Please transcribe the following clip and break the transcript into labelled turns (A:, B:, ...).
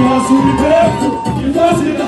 A: nosso liberto e fazer